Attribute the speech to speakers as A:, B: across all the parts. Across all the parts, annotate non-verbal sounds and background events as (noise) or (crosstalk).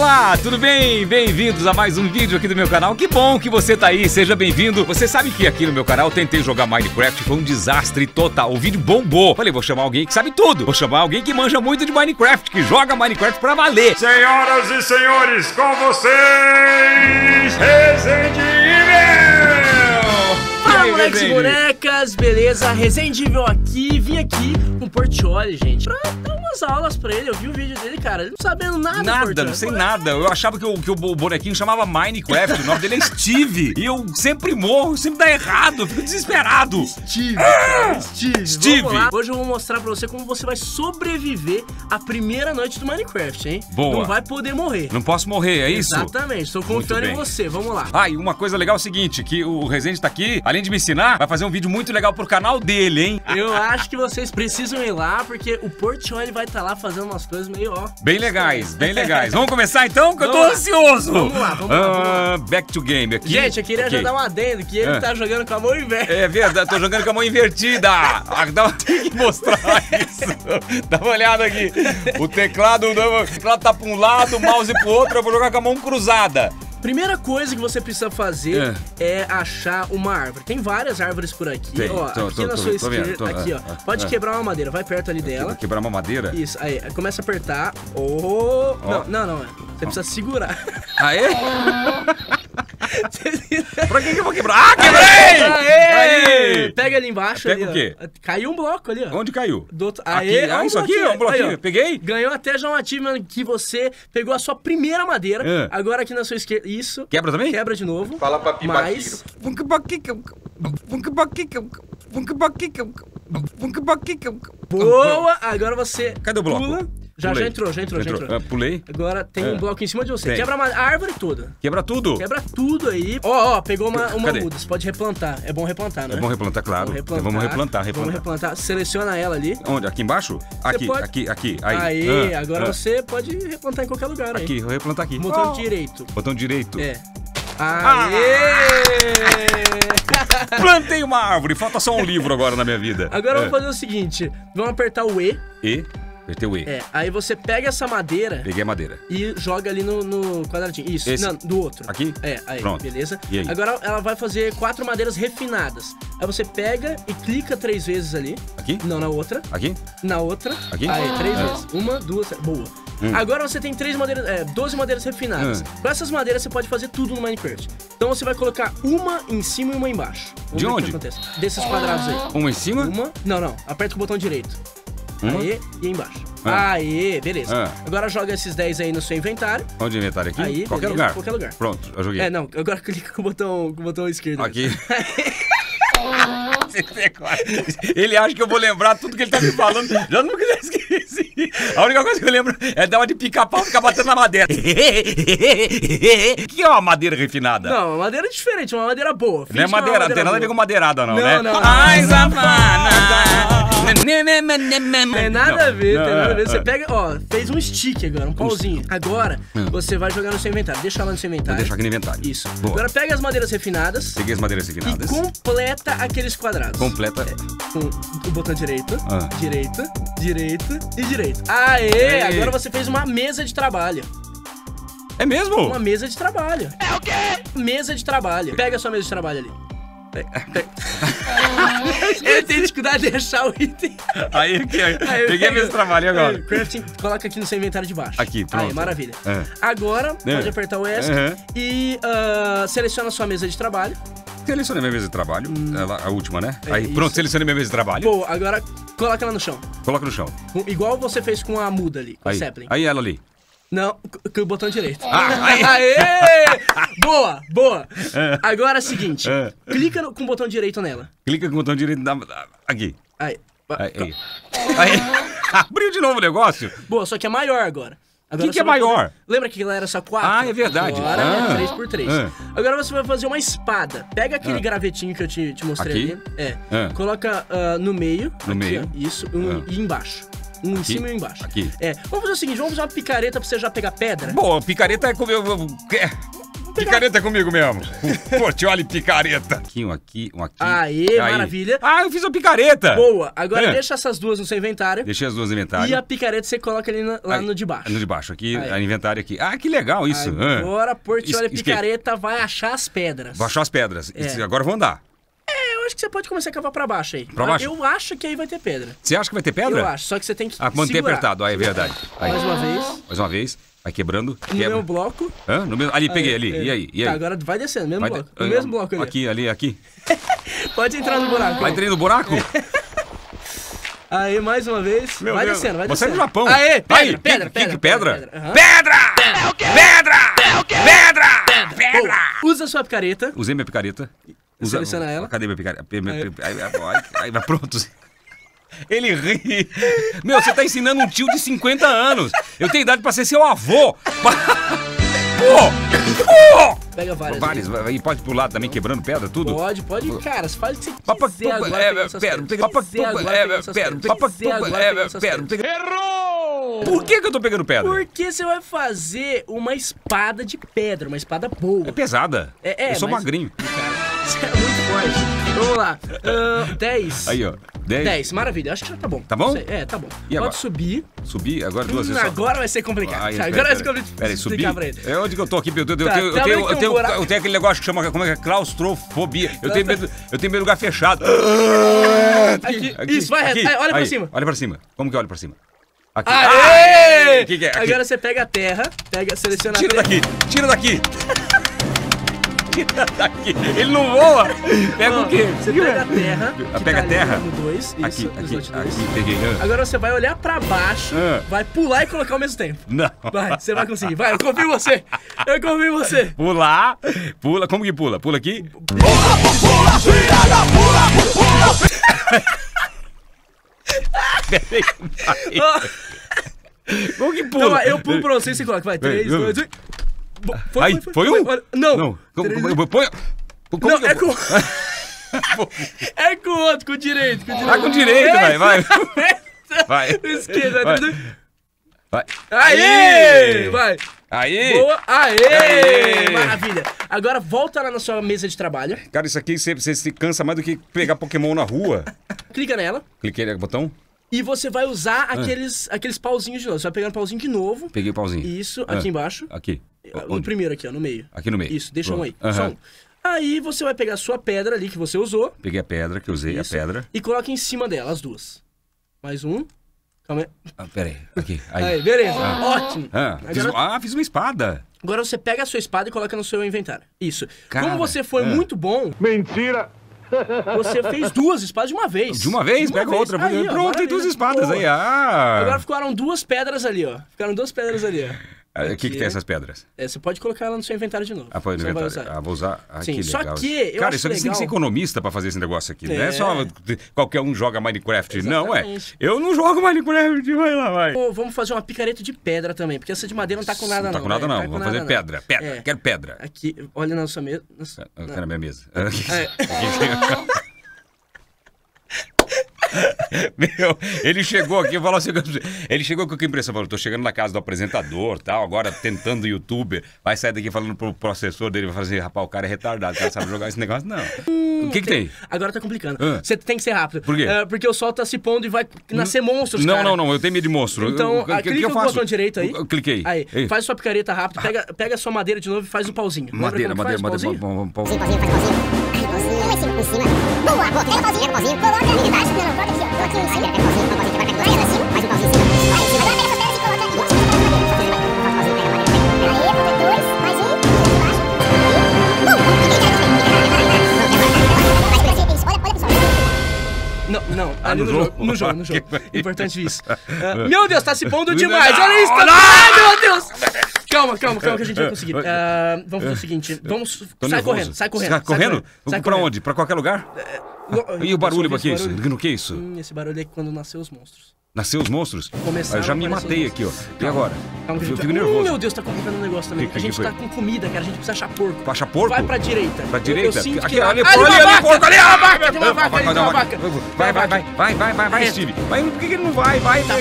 A: Olá, tudo bem? Bem-vindos a mais um vídeo aqui do meu canal. Que bom que você tá aí, seja bem-vindo. Você sabe que aqui no meu canal tentei jogar Minecraft, foi um desastre total. O vídeo bombou. Falei, vou chamar alguém que sabe tudo. Vou chamar alguém que manja muito de Minecraft, que joga Minecraft pra valer.
B: Senhoras e senhores, com vocês, Resident Evil!
C: Fala,
A: aí,
C: moleques e
A: Rezende?
C: bonecas, beleza? Resendível aqui, vim aqui com o Portioli, gente, pra dar umas aulas pra ele. Eu vi o vídeo dele, cara, ele não sabendo nada.
A: Nada, não sei nada. Eu achava que o, que o bonequinho chamava Minecraft, o nome dele é Steve. E eu sempre morro, sempre dá errado, eu fico desesperado.
C: Steve, cara, Steve.
A: Steve.
C: Vamos lá. Hoje eu vou mostrar pra você como você vai sobreviver à primeira noite do Minecraft, hein?
A: Boa.
C: Não vai poder morrer.
A: Não posso morrer, é isso?
C: Exatamente, estou
A: Muito
C: confiando em você. Vamos lá.
A: Ah, e uma coisa legal é o seguinte, que o Rezende tá aqui, além de me ensinar, vai fazer um vídeo muito legal pro canal dele, hein?
C: Eu acho que vocês precisam ir lá, porque o Portioli vai estar lá fazendo umas coisas meio, ó.
A: Bem legais, bem legais. Vamos começar então, que eu tô
C: lá.
A: ansioso.
C: Vamos lá, vamos lá, vamos lá.
A: Ah, back to game aqui.
C: Gente, eu queria
A: Ok.
C: já dar um adendo que ele
A: Ah.
C: tá jogando com a mão inversa.
A: É verdade, tô jogando com a mão invertida. Ah, dá uma- Tem que mostrar isso. Dá uma olhada aqui. O teclado, o teclado tá pra um lado, o mouse pro outro, eu vou jogar com a mão cruzada.
C: Primeira coisa que você precisa fazer é. achar uma árvore. Tem várias árvores por aqui.
A: Tem,
C: ó,
A: tô-
C: aqui
A: tô-
C: na
A: tô-
C: sua esquerda,
A: tô-
C: aqui, ó.
A: ah, ah,
C: Pode
A: ah.
C: quebrar uma madeira, vai perto ali dela.
A: Quebrar uma madeira?
C: Isso, aí, começa a apertar. Oh,
A: Ó.
C: não, não, não, é. Você precisa segurar.
A: É? (laughs) (laughs) Pra que que eu vou quebrar? Ah, quebrei!
C: Aê!
A: Aí!
C: Pega ali embaixo.
A: Pega
C: ali,
A: o quê?
C: Ó. Caiu um bloco ali, ó.
A: Onde caiu?
C: Do outro...
A: Aqui,
C: Aê,
A: ah,
C: ó,
A: isso aqui, ó, um bloquinho.
C: Aí.
A: Peguei?
C: Ganhou até já um achievement que você pegou a sua primeira madeira.
A: É.
C: Agora aqui na sua esquerda. Isso.
A: Quebra também?
C: Quebra de novo.
B: Fala pra
C: Mais. Boa! Agora você.
A: Cadê o bloco?
C: Pula. Já,
A: Pulei.
C: já entrou, já entrou, já entrou.
A: Ah, pulei.
C: Agora tem
A: É.
C: um bloco em cima de você.
A: Tem.
C: Quebra a árvore toda.
A: Quebra tudo.
C: Quebra tudo aí. Ó, ó, pegou uma, uma
A: Cadê?
C: muda. Você pode replantar. É bom replantar, né?
A: É bom replantar, claro.
C: Vamos replantar.
A: Vamos replantar, replantar.
C: Vamos replantar. Seleciona ela ali.
A: Onde? Aqui embaixo? Aqui,
C: pode-
A: aqui, aqui. Aí.
C: Aí,
A: Ah,
C: agora
A: ah.
C: você pode replantar em qualquer lugar aí.
A: Aqui, vou replantar aqui.
C: Botão
A: Oh.
C: direito.
A: Botão direito.
C: É. Aê! (laughs)
A: Plantei uma árvore, falta só um livro agora na minha vida.
C: Agora
A: é.
C: vamos fazer o seguinte: vamos apertar o E.
A: E,
C: É. Aí você pega essa madeira
A: Peguei a madeira.
C: e joga ali no, no quadradinho. Isso.
A: Esse?
C: Não, do outro.
A: Aqui?
C: É, aí,
A: Pronto.
C: beleza?
A: E aí?
C: Agora ela vai fazer quatro madeiras refinadas. Aí você pega e clica três vezes ali.
A: Aqui?
C: Não, na outra.
A: Aqui?
C: Na outra.
A: Aqui?
C: Aí, três
A: É.
C: vezes. Uma, duas, três. Boa.
A: Hum.
C: Agora você tem três madeiras, é, 12 madeiras refinadas.
A: Hum.
C: Com essas madeiras você pode fazer tudo no Minecraft. Então você vai colocar uma em cima e uma embaixo. Vamos
A: De onde?
C: Que acontece. Desses quadrados aí.
A: Uma em cima?
C: Uma. Não, não. Aperta com o botão direito.
A: Uma?
C: Aí e embaixo.
A: Ah.
C: Aê, beleza.
A: Ah.
C: Agora joga esses 10 aí no seu inventário.
A: Onde inventário aqui?
C: Aí,
A: qualquer
C: beleza,
A: lugar.
C: qualquer lugar.
A: Pronto, eu joguei.
C: É, não, agora clica com o botão, com o botão esquerdo.
A: Aqui. (laughs) ele acha que eu vou lembrar tudo que ele tá me falando. Já nunca já esqueci. A única coisa que eu lembro é dar uma de pica-pau e ficar batendo na madeira. O (laughs) que é uma madeira refinada?
C: Não, uma madeira é diferente, uma madeira boa.
A: Não é
C: Finge uma
A: madeira, não tem nada a ver com madeirada, não,
C: Não,
A: né?
C: não, não.
A: Ai, safada!
C: Tem nada a ver, tem nada a ver.
A: é,
C: Você
A: é.
C: pega, ó, fez um stick agora, um pauzinho. Agora, você vai jogar no seu inventário. Deixa lá no seu
A: Hum. Vou
C: inventário.
A: deixar aqui no inventário.
C: Isso.
A: Boa.
C: Agora pega as madeiras refinadas
A: Peguei as madeiras
C: e
A: refinadas.
C: completa aqueles quadrados.
A: Completa.
C: Com o botão direito,
A: Ah.
C: direito, direito e direito. Aê!
A: Ei.
C: Agora você fez uma mesa de trabalho.
A: É mesmo?
C: Uma mesa de trabalho. É o quê? Mesa de trabalho. Pega a sua mesa de trabalho ali. Pe- pe- (laughs) (laughs) Ele tem dificuldade de achar o item.
A: Aí, aqui,
C: Aí,
A: peguei
C: pega-
A: mesmo trabalho agora.
C: Aí, crafting, coloca aqui no seu inventário de baixo.
A: Aqui, pronto.
C: Aí, maravilha.
A: É.
C: Agora,
A: É.
C: pode apertar o ESC
A: Uhum.
C: e ah, seleciona a sua mesa de trabalho.
A: Selecionei minha mesa de trabalho. Ela, a última, né?
C: É
A: Aí,
C: isso.
A: pronto, selecionei minha mesa de trabalho.
C: Boa, agora coloca ela no chão.
A: Coloca no chão.
C: Igual você fez com a muda ali, com
A: Aí,
C: Zeppelin.
A: aí ela ali.
C: Não, com o botão direito.
A: Ah. (laughs)
C: Aê! Boa, boa.
A: É.
C: Agora é o seguinte,
A: É.
C: clica no- com o botão direito nela.
A: Clica com o botão direito da. Aqui.
C: Aí.
A: Aí. aí. (laughs) Abriu de novo o negócio.
C: Boa, só que é maior agora. Agora
A: Que que é maior?
C: poder- Lembra que ela era só 4?
A: Ah, é verdade.
C: Agora
A: Ah.
C: é 3x3.
A: Ah.
C: Agora você vai fazer uma espada. Pega aquele
A: Ah.
C: gravetinho que eu te, te mostrei
A: Aqui?
C: ali. É.
A: Ah.
C: Coloca ah, no meio.
A: No
C: aqui,
A: meio.
C: ó, isso. Um,
A: Ah.
C: E embaixo. Um em cima e um embaixo.
A: Aqui.
C: É. Vamos fazer o seguinte: vamos fazer uma picareta pra você já pegar pedra.
A: Bom, picareta é como eu. eu- é, Picareta é comigo mesmo. (laughs) Portioli picareta. Aqui, um aqui, um aqui.
C: Aê, maravilha.
A: Ah, eu fiz uma picareta.
C: Boa. Agora
A: É.
C: deixa essas duas no seu inventário.
A: Deixei as duas no inventário.
C: E a picareta você coloca ali na- lá
A: Aí,
C: no de baixo.
A: No de baixo, aqui,
C: Aí.
A: a inventário aqui. Ah, que legal isso. ah.
C: Agora,
A: Isso- isso
C: Picareta vai achar as pedras.
A: Baixou as pedras.
C: É.
A: Isso, Agora eu vou andar.
C: Eu acho que você pode começar a cavar pra baixo aí.
A: Pra baixo?
C: Eu acho que aí vai ter pedra.
A: Você acha que vai ter pedra?
C: Eu acho, só que você tem que
A: Ah, manter
C: segurar.
A: apertado. Ah, é verdade. Aí.
C: Mais uma vez.
A: Mais uma vez. Vai quebrando.
C: No
A: Quebra.
C: mesmo bloco.
A: Hã? No mesmo... Ali, peguei
C: Aí,
A: ali.
C: é.
A: E aí? E aí?
C: Tá, agora vai descendo, mesmo
A: Vai
C: bloco.
A: de-
C: No mesmo bloco ali.
A: Aqui, ali, aqui. (laughs)
C: Pode entrar no buraco.
A: Vai
C: ó.
A: entrei no buraco? (laughs)
C: Aí, mais uma vez.
A: Meu
C: vai
A: Deus.
C: descendo, vai
A: Você é
C: descendo.
A: do Japão.
C: Aê, pedra,
A: Aí,
C: pedra,
A: que-
C: pedra,
A: que pedra?
C: pedra. Aham.
A: Pedra! Pedra! Pedra! Pedra!
C: Boa. Usa a sua picareta.
A: Usei minha picareta. Usa...
C: Seleciona ela.
A: Cadê minha picareta?
C: Aí.
A: vai pronto. (laughs) Ele ri. Meu, você tá ensinando um tio de 50 anos. Eu tenho idade pra ser seu avô. (laughs) Pô! Pô!
C: Pega várias.
A: Vários.
C: aí.
A: E pode pular também, quebrando pedra, tudo?
C: Pode, pode. Cara, você faz o que você
A: Papa-
C: quiser agora.
A: é, pera, é, pera, é, pera,
C: pedras.
A: pega- Por que que eu tô pegando pedra?
C: Porque você vai fazer uma espada de pedra, uma espada boa.
A: É pesada.
C: É, é,
A: eu sou
C: mas-
A: magrinho.
C: Cara, Vamos lá. 10.
A: Aí, ó. 10.
C: 10, maravilha. Acho que já tá bom.
A: Tá bom?
C: É, tá bom.
A: E agora?
C: Pode subir.
A: Subi, agora duas
C: Hum,
A: vezes
C: agora vai ser complicado.
A: Ai,
C: agora vai ser complicado.
A: Pera aí, subi.
C: explicar pra ele.
A: É onde que eu tô aqui? Eu, tenho- eu,
C: Tá,
A: tenho- eu
C: tá
A: tenho, eu, tenho,
C: um buraco-
A: eu tenho aquele negócio que chama como é é? claustrofobia. Eu tenho medo, eu tenho medo de lugar fechado.
C: Aqui, isso, vai reto. Aí, olha pra
A: aí,
C: cima.
A: Olha pra cima. Como que olha pra cima? Aqui.
C: Aê!
A: O que, que é? Aqui.
C: Agora você pega a terra, pega, seleciona a
A: Tira
C: terra.
A: daqui, tira daqui. (laughs) Daqui. Ele não voa. Pega o quê?
C: Você pega a terra.
A: Ah, pega
C: tá
A: a terra?
C: No 2, isso,
A: Aqui, aqui,
C: dois.
A: aqui, peguei. Ah.
C: Agora você vai olhar pra baixo,
A: Ah.
C: vai pular e colocar ao mesmo tempo.
A: Não.
C: Vai, você vai conseguir. Vai, eu confio em você. Eu confio em você.
A: Pular, pula, como que pula? Pula aqui. Peraí, vai. Como que
C: Então,
A: pula?
C: vai, eu pulo pra você e você coloca. Vai, 3,
A: Vai,
C: 2, 1. Foi,
A: Aí, foi um?
C: olha- Não.
A: Não. Como, como,
C: Não, é com. (laughs) é com o outro, com o direito. Com o direito.
A: Vai com direito, vai, vai. Vai.
C: Esquerda,
A: Vai. Vai.
C: Aê! Vai.
A: Aí!
C: Boa. Aê!
A: Aê!
C: Maravilha. Agora volta lá na sua mesa de trabalho.
A: Cara, isso aqui você, você se cansa mais do que pegar Pokémon na rua.
C: Clica nela.
A: Cliquei no botão,
C: E você vai usar
A: Ah.
C: aqueles, aqueles pauzinhos de novo. Você vai pegar um pauzinho de novo.
A: peguei o pauzinho.
C: Isso,
A: Ah.
C: aqui embaixo.
A: Aqui.
C: No
A: Onde?
C: primeiro aqui, ó, no meio.
A: Aqui no meio.
C: Isso, deixa um aí.
A: Pronto.
C: Só um. Aí você vai pegar a sua pedra ali que você usou.
A: Peguei a pedra que eu usei,
C: Isso.
A: a pedra.
C: E coloca em cima dela, as duas. Mais um. Calma aí.
A: Ah, peraí, aqui. Aí.
C: Aí, beleza. Ótimo.
A: Ah, fiz,
C: Agora,
A: ah, fiz uma espada.
C: agora você pega a sua espada e coloca no seu inventário. Isso.
A: Cara,
C: Como você foi
A: ah.
C: muito bom,
B: Mentira!
C: você (laughs) fez duas espadas de uma vez.
A: De uma vez,
C: De
A: pega outra.
C: Aí, ó,
A: Pronto, tem duas espadas
C: Boa.
A: aí. Ah!
C: Agora ficaram duas pedras ali, ó. Ficaram duas pedras ali, ó.
A: Ah, O que, que tem essas pedras?
C: É, você pode colocar ela no seu inventário de novo.
A: Ah, põe no inventário.
C: usar.
A: Ah, vou usar. Ah,
C: Sim,
A: que
C: só
A: legal.
C: que eu
A: Cara, isso aqui você tem que ser
C: legal-
A: economista pra fazer esse negócio aqui. Não é
C: É.
A: só qualquer um joga Minecraft. Não, é.
C: Exatamente.
A: Eu não jogo Minecraft. Vai lá, vai.
C: Pô, Vamos fazer uma picareta de pedra também, porque essa de madeira não tá com nada,
A: não
C: não.
A: tá com nada, não.
C: Tá
A: Vamos
C: nada,
A: fazer
C: não.
A: pedra. Pedra.
C: É.
A: Quero pedra.
C: Aqui, olha na sua mesa.
A: Quero na minha mesa. (laughs) (laughs) Meu, ele chegou aqui e falou assim: ele chegou com que impressão? Falou, tô chegando na casa do apresentador tal, agora tentando youtuber. Vai sair daqui falando pro processor dele, vai fazer, rapaz, o cara é retardado, o cara sabe jogar esse negócio. Não. O que que tem?
C: Agora tá complicando.
A: Ah.
C: Você tem que ser rápido.
A: Por quê?
C: É, porque o sol tá se pondo e vai nascer monstros,
A: Não,
C: cara.
A: não, não, eu tenho medo de monstro.
C: Então,
A: o que,
C: ah,
A: que
C: clica
A: eu
C: no
A: faço?
C: botão direito aí.
A: Eu, eu cliquei.
C: Aí,
A: Ei,
C: faz sua picareta rápido, pega, pega a sua madeira de novo e faz o pauzinho. Lembra
A: Madeira, madeira, madeira.
C: pauzinho?
D: Pauzinho, pauzinho, faz pauzinho. Pauzinho. Um em cima, um em cima. Boa, boa. Pega o pauzinho, pega o pauzinho. Coloca ali embaixo. Não, não, coloca aqui, ó. Coloca aqui em cima. Pega o pauzinho, pega o pauzinho. Vai pra cima, faz um pauzinho em cima. Aí, em cima. Agora pega essas pedras e coloca aqui. Em cima da madeira. Faz pauzinho, pega a madeira. Aí, bota dois, mais um. Embaixo. Bum! Fica aí, fica aí, fica aí. Vai, vai, vai. Vai, vai, vai. Isso, olha, olha pro sol.
C: Não, não,
A: Ah,
C: ali
A: no
C: no,
A: jogo?
C: No jogo, no jogo. Importante isso. (laughs) Ah, meu Deus, tá se pondo demais.
A: Não,
C: Olha isso.
A: não.
C: Ai, meu Deus. Calma, calma, calma que a gente vai conseguir. (laughs) Ah, vamos fazer o seguinte. Vamos. Sai correndo, sai correndo.
A: Sai correndo?
C: Sai
A: pra
C: correndo.
A: onde? Pra qualquer lugar?
C: Lo-
A: E o barulho, que é isso?
C: esse barulho.
A: No que é isso?
C: Hum, esse barulho é quando nasceu os monstros.
A: Nasceu os monstros?
C: Começaram
A: eu já me
C: a
A: matei aqui, ó.
C: monstros.
A: E agora?
C: Calma a
A: eu fico
C: vai-
A: nervoso.
C: Meu Deus, tá complicando um negócio também.
A: Que- que
C: a gente
A: que
C: tá com comida, cara. A gente precisa achar porco.
A: Pra achar porco?
C: Vai pra direita.
A: Pra
C: Eu-
A: direita?
C: Eu, sinto
A: Aqui,
C: que
A: ali, ali, ali,
C: vaca!
A: porco, ali, ah,
C: vaca, tem uma vaca ali, tem uma vaca.
A: Vai, vai, vai, vai, vai, vai, vai. Steve. Vai, por que ele não vai? Vai,
C: Tá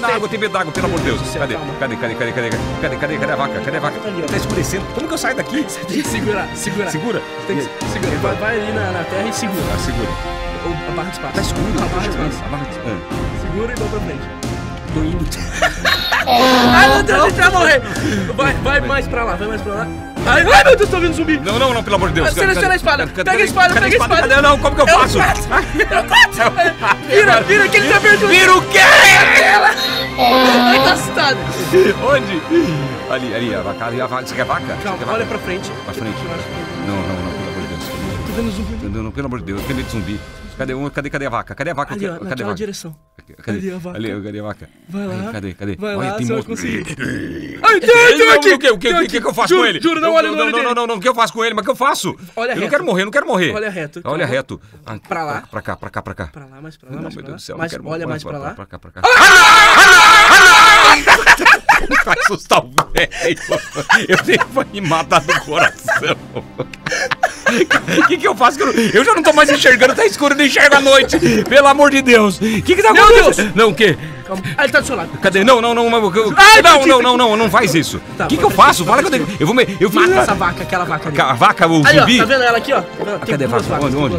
A: na água, tem medo d'água, pelo amor de Deus. Cadê?
C: calma.
A: Cadê, cadê, cadê, cadê, cadê, cadê, cadê a vaca? Cadê a vaca?
C: Tá ali.
A: Tá escurecendo. Como que eu saio daqui?
C: Tem que segurar, segurar.
A: Segura.
C: Tem que segurar. Vai, vai ali na, na terra e segura.
A: Ah, segura.
C: Ou a barra de espaço.
A: Tá escuro.
C: A barra de espaço.
A: A barra de- ah.
C: Segura e vai pra frente.
A: Tô indo.
C: Ai, meu Deus, a gente vai morrer. Vai, vai mais pra lá, vai mais pra lá. Ai, ai, meu Deus, tô vendo zumbi.
A: Não, não, não, pelo amor de Deus.
C: Seleciona a espada. Pega a espada, pega a espada.
A: Cadê? Não, como que eu
C: Eu
A: faço?
C: Eu quatro. (laughs) Vira, vira, que ele tá perto.
A: Vira o quê?
C: Ai, tá assustado. (laughs)
A: Onde? Ali, ali, a vaca, ali, a vaca. Você quer vaca?
C: Calma, olha pra frente.
A: Pra frente. Não, não,
C: vendo zumbi.
A: Não, não, pelo amor de Deus, tem medo de zumbi. Cadê, um, cadê, cadê a vaca? Cadê a vaca?
C: Ali, ó,
A: cadê a vaca?
C: direção.
A: Cadê?
C: Ali a vaca.
A: Ali, cadê a vaca?
C: Vai lá.
A: Ai, Cadê, cadê?
C: Vai
A: Olha,
C: lá,
A: tem monstro.
C: Ai, tem, tem
A: não-
C: aqui.
A: O que, o que,
C: tem
A: o que,
C: aqui.
A: que eu faço
C: Juro,
A: com ele?
C: Juro, não
A: Eu-
C: olha
A: não, não, não, não, não, o que eu faço com ele? Mas o que eu faço?
C: Olha
A: Eu não
C: reto.
A: quero morrer, eu não quero morrer.
C: Olha reto,
A: Olha reto. Ah,
C: Pra lá.
A: Pra cá, pra cá, pra cá.
C: Pra lá, mais pra lá,
A: Não,
C: mais
A: meu
C: pra lá.
A: Deus do céu, não
C: olha mais pra lá.
A: Pra cá, pra cá. (laughs) Vai assustar o velho. Eu tenho que me matar do coração. O (laughs) que, que eu faço? Eu, não- já não tô mais enxergando, tá escuro, não enxergo à noite. Pelo amor de Deus. O que que tá
C: Meu
A: acontecendo?
C: Deus!
A: Não, o quê?
C: Calma. Ah, ele tá do seu lado.
A: Cadê? Não, não, não, eu-
C: Ai,
A: não,
C: aqui,
A: não, não, não, não faz isso. O
C: Tá,
A: que que eu faço? Fala que eu tenho. Eu vou me. Eu
C: Mata essa vaca, aquela vaca ali.
A: A vaca, o zumbi.
C: tá vendo ela aqui, ó? Tem
A: Cadê a vaca?
C: vacas,
A: Onde.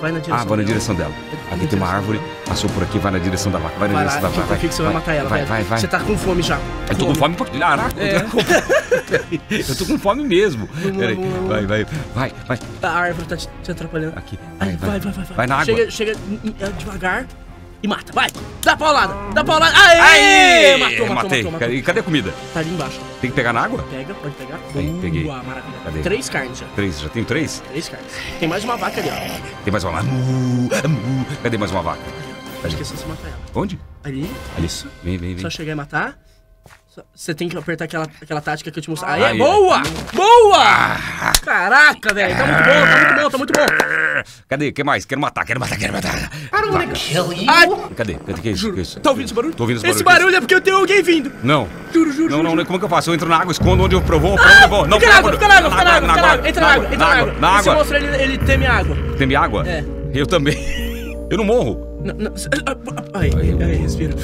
C: Vai na direção.
A: Ah, vou na direção dela. Ali tem uma árvore, passou por aqui, vai na direção da vaca. Vai na
C: Vai
A: direção
C: lá,
A: da vaca.
C: que que você vai matar ela,
A: Vai, vai, vai.
C: Você tá com fome já.
A: Eu tô com fome pra. Caraca, eu tô com fome. Eu tô com fome mesmo. (laughs) Peraí. Vai, vai, vai, vai.
C: A árvore tá te, atrapalhando.
A: Aqui. Vai,
C: vai, vai, vai, vai.
A: Vai na água.
C: Chega, chega é, devagar e mata. Vai! Dá paulada! Dá paulada! Aê!
A: Aí!
C: Matou, matou,
A: Matei.
C: matou, matou.
A: Cadê- Cadê a comida?
C: Tá ali embaixo.
A: Tem que pegar na água?
C: Pega, pode pegar.
A: Aí,
C: Boa,
A: peguei.
C: maravilha.
A: Cadê?
C: Três carnes já.
A: Três, já tenho três?
C: Três carnes. Tem mais uma vaca ali, ó.
A: Tem mais uma mu. Cadê mais uma vaca?
C: Acho que é só você matar ela.
A: Onde?
C: Ali.
A: Ali.
C: Isso.
A: Vem, vem, vem.
C: Só chegar e matar. Você tem que apertar aquela, aquela tática que eu te mostrei.
A: Aí.
C: Aê, boa! Boa! Caraca, velho. Tá muito bom, tá muito bom, tá muito bom.
A: Cadê? Que mais? Quero matar, quero matar, quero matar.
C: Ai,
A: Cadê? Cadê? Que é isso?
C: juro.
A: Que é isso?
C: Tá ouvindo esse barulho?
A: Tô ouvindo esse
C: Esse
A: barulho.
C: barulho é porque eu tenho alguém vindo.
A: Não.
C: Juro, juro,
A: Não,
C: juro.
A: não, não, como é que eu faço? Eu entro na água, escondo onde eu provou, pra onde eu vou. Não,
C: Fica na água, fica na água, fica na água, fica na água. Entra na água, entra na água.
A: Na
C: Esse
A: água.
C: monstro, ele, ele teme água.
A: Tem água?
C: É.
A: Eu também. (laughs) Eu não morro.
C: Não, não, Aí, aí, respira.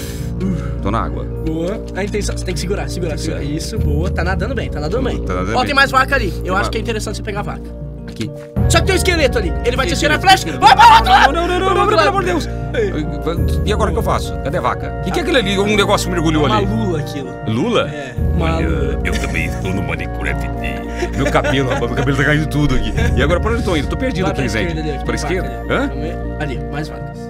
A: Tô na água.
C: Boa. A intenção, você tem que segurar, segurar, segurar. Isso, boa. Tá nadando bem, tá nadando bem.
A: Tá nadando
C: Ó, tem mais vaca ali. Eu acho que é interessante você pegar a vaca.
A: Aqui.
C: Só que tem um esqueleto ali. Ele vai te
A: Tem
C: atirar a flecha. Vai para outro lado!
A: Não, não, não, não, não, pelo amor de Deus. E agora o que eu faço? Cadê a vaca? O que, que é aquele ali? Um negócio mergulhou
C: Uma
A: ali.
C: lula aquilo.
A: Lula?
C: É, uma lula.
A: eu também estou no Minecraft. Meu cabelo, rapaz, (laughs) meu cabelo tá caindo tudo aqui. E agora pra onde eu tô indo? Tô perdido aqui,
C: que
A: Pra esquerda? Hã?
C: Ali, mais vacas.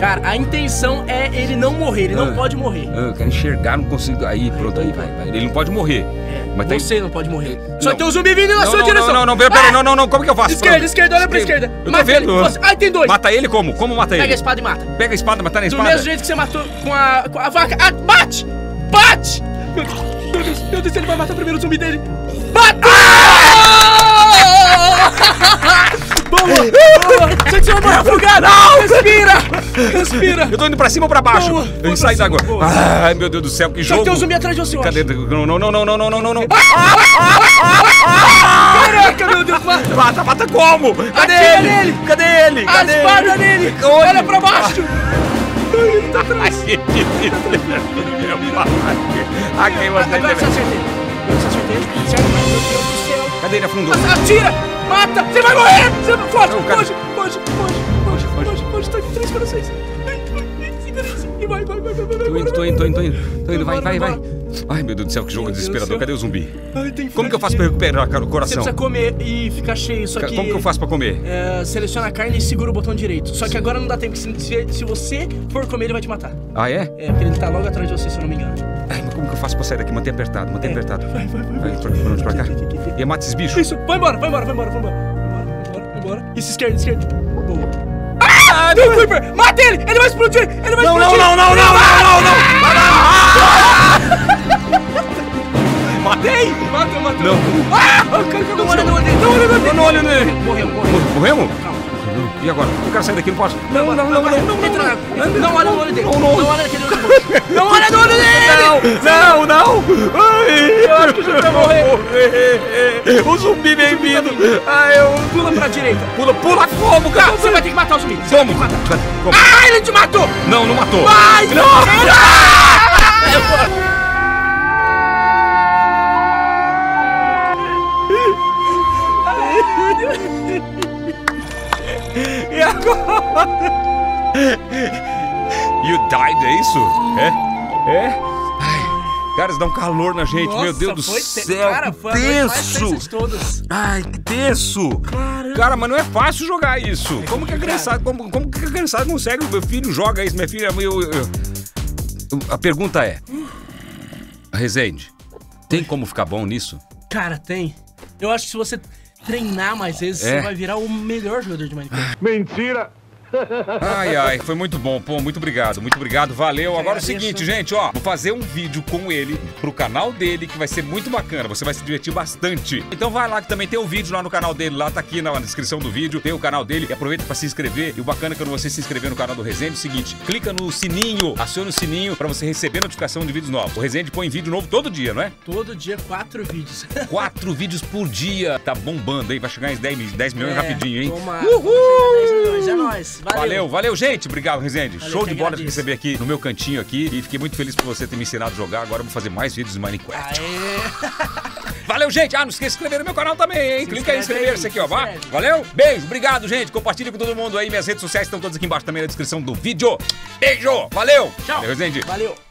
C: Cara, a intenção é ele não morrer. Ele não
A: Ah.
C: pode morrer.
A: Ah, eu quero enxergar, não consigo. Aí, pronto, aí vai, vai. Ele não pode morrer.
C: É,
A: Mas tem-
C: você não pode morrer. Só
A: Não.
C: tem um zumbi vindo na
A: Não,
C: sua
A: não,
C: direção.
A: não, não, não, pera, pera, não, não, não, como que eu faço?
C: Esquerda,
A: Pronto.
C: esquerda, olha pra esquerda.
A: Eu tô
C: Mata ele. Você- Ai, tem dois.
A: Mata ele como? Como mata ele?
C: Pega a espada e mata.
A: Pega a espada, matar na
C: Do
A: espada.
C: mesmo jeito que você matou com a, com a vaca. Ah, bate! Bate! Meu Deus, meu Deus, ele vai matar primeiro o zumbi dele. Bate! Boa! Boa! Tinha que ser! Não! Respira! Respira!
A: Eu tô indo pra cima ou pra baixo?
C: Boa,
A: eu
C: saio
A: d'água. Ai, meu Deus do céu, que jogo!
C: Já tem um zumbi atrás de você,
A: Cadê? Não, não, não, não, não, não, não, não.
C: Caraca, meu Deus, mata!
A: Mata, mata como? Cadê
C: Atira
A: ele?
C: Nele.
A: Cadê ele? Cadê ele?
C: Nele!
A: Onde?
C: Olha pra baixo! Ele tá atrás!
A: Meu pai! Aqui você...
C: Agora eu acertei. Eu acertei. Certo.
A: Cadê ele afundou?
C: Atira! Mata! Você vai morrer! Você. Foge,
A: Não, cara.
C: foge, foge, foge, foge, foge, foge, Tô com três corações. E vai, vai, vai, vai, vai.
A: Tô indo, tô indo, tô indo, tô indo. Tô indo, vai, vai, vai. Ai, meu Deus do céu, que jogo desesperador. Cadê o zumbi?
C: Ai, tem
A: Como que eu faço pra recuperar cara, o
C: Você
A: coração?
C: precisa comer e ficar cheio, só que...
A: Como que eu faço pra comer?
C: É, seleciona a carne e segura o botão direito. Só que agora não dá tempo, se, se, se você for comer, ele vai te matar.
A: Ah, é?
C: É, porque ele tá logo atrás de você, se eu não me engano.
A: Ai, mas como que eu faço pra sair daqui? Manter apertado, manter
C: É.
A: apertado.
C: Vai, vai, vai.
A: Onde? Pra cá? E mata esses bichos?
C: Isso, vai embora, vai embora, vai embora, vai embora. Vai embora, vai embora. Isso, esquerda, esquerda. Boa. Ah, tem um Creeper! Mata ele! Ele vai explodir! Ele vai
A: Não, não,
C: explodir!
A: não, não, não, não, não, não! Matei!
C: Matou, matou!
A: Não.
C: Ah! O cara não olha! Não olha!
A: Não olho nele.
C: Morreu, morreu.
A: Morremos? E agora? Eu quero sair daqui, não posso. Não, não, não, não, não, não.
C: Não olha no olho dele.
A: Não,
C: olha naquele olho dele. Não olha no olho dele!
A: Não, não, não! Ai, eu acho que o zumbi vai morrer! O zumbi bem-vindo! Ai, eu.
C: Pula pra direita.
A: Pula, pula como, cara?
C: Você vai ter que matar o zumbi. Você.
A: Como?
C: Ah, ele te matou!
A: Não, não matou!
C: Vai!
A: Não! (laughs) You died, é isso? É? É? Ai, cara, isso dá um calor na gente, meu
C: Nossa,
A: Deus do
C: foi te-
A: céu,
C: Cara, foi
A: tenso!
C: todas.
A: Ai, que tenso!
C: Caramba.
A: Cara, mas não é fácil jogar isso. Como que a criançada, como, como que a criançada consegue? Meu filho joga isso, minha filha. Eu, eu- eu- a pergunta é: Rezende, tem como ficar bom nisso?
C: Cara, tem. Eu acho que se você treinar mais vezes,
A: É.
C: você vai virar o melhor jogador de Minecraft.
B: Mentira!
A: Ai, ai, foi muito bom. Pô, muito obrigado, muito obrigado, valeu. Agora é o seguinte, gente, ó, vou fazer um vídeo com ele pro canal dele que vai ser muito bacana. Você vai se divertir bastante. Então vai lá que também tem um vídeo lá no canal dele, lá tá aqui na descrição do vídeo, tem o canal dele e aproveita pra se inscrever. E o bacana é quando você se inscrever no canal do Resende é o seguinte, clica no sininho, aciona o sininho pra você receber notificação de vídeos novos. O Resende põe vídeo novo todo dia, não é?
C: Todo dia, quatro vídeos. (laughs)
A: Quatro vídeos por dia. Tá bombando aí, vai chegar em 10, 10 milhões
C: É,
A: rapidinho, hein?
C: Toma.
A: Uhul!
C: 10 milhões, é nóis. Valeu.
A: Valeu, valeu, gente. Obrigado, Rezende.
C: Valeu,
A: Show de bola de receber aqui no meu cantinho aqui. E fiquei muito feliz por você ter me ensinado a jogar. Agora eu vou fazer mais vídeos de Minecraft. (laughs) Valeu, gente. Ah, não esqueça de inscrever no meu canal também, hein?
C: Se
A: Clica aí em
C: inscreve
A: inscrever-se aqui, ó. Vá. Valeu. Beijo, obrigado, gente. Compartilha com todo mundo aí. Minhas redes sociais estão todas aqui embaixo também na descrição do vídeo. Beijo. Valeu.
C: Tchau.
A: Valeu, Rezende.
C: Valeu.